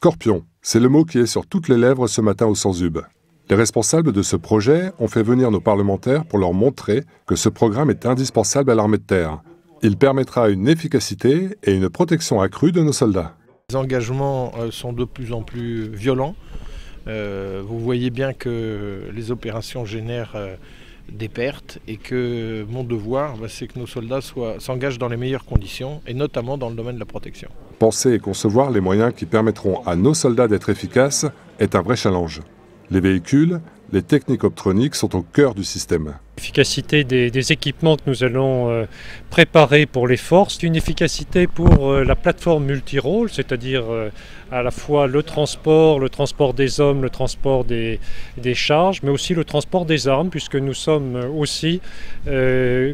Scorpion, c'est le mot qui est sur toutes les lèvres ce matin au Sanzub. Les responsables de ce projet ont fait venir nos parlementaires pour leur montrer que ce programme est indispensable à l'armée de terre. Il permettra une efficacité et une protection accrue de nos soldats. Les engagements euh, sont de plus en plus violents. Euh, vous voyez bien que les opérations génèrent euh, des pertes et que mon devoir, bah, c'est que nos soldats s'engagent dans les meilleures conditions et notamment dans le domaine de la protection. Penser et concevoir les moyens qui permettront à nos soldats d'être efficaces est un vrai challenge. Les véhicules, les techniques optroniques sont au cœur du système. L'efficacité des, équipements que nous allons euh, préparer pour les forces, une efficacité pour euh, la plateforme multirôle, c'est-à-dire euh, à la fois le transport, le transport des hommes, le transport des, charges, mais aussi le transport des armes, puisque nous sommes aussi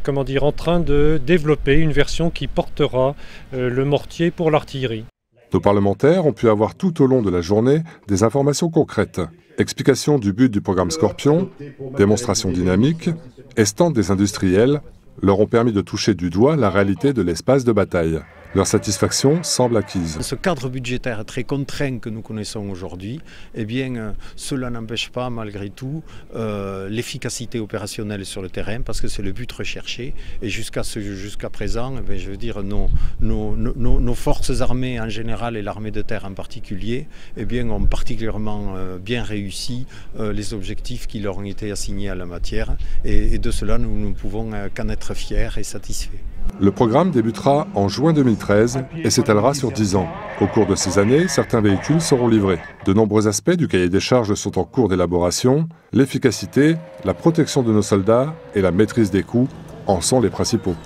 comment dire, en train de développer une version qui portera le mortier pour l'artillerie. Nos parlementaires ont pu avoir tout au long de la journée des informations concrètes. Explication du but du programme Scorpion, démonstration dynamique et stand des industriels leur ont permis de toucher du doigt la réalité de l'espace de bataille. Leur satisfaction semble acquise. Ce cadre budgétaire très contraint que nous connaissons aujourd'hui, eh bien, euh, cela n'empêche pas malgré tout euh, l'efficacité opérationnelle sur le terrain parce que c'est le but recherché. Et jusqu'à jusqu'à présent, eh je veux dire, nos, nos, nos, forces armées en général et l'armée de terre en particulier, eh bien, ont particulièrement euh, bien réussi les objectifs qui leur ont été assignés à la matière. Et de cela, nous ne pouvons qu'en être fiers et satisfaits. Le programme débutera en juin 2013 et s'étalera sur 10 ans. Au cours de ces années, certains véhicules seront livrés. De nombreux aspects du cahier des charges sont en cours d'élaboration. L'efficacité, la protection de nos soldats et la maîtrise des coûts en sont les principaux.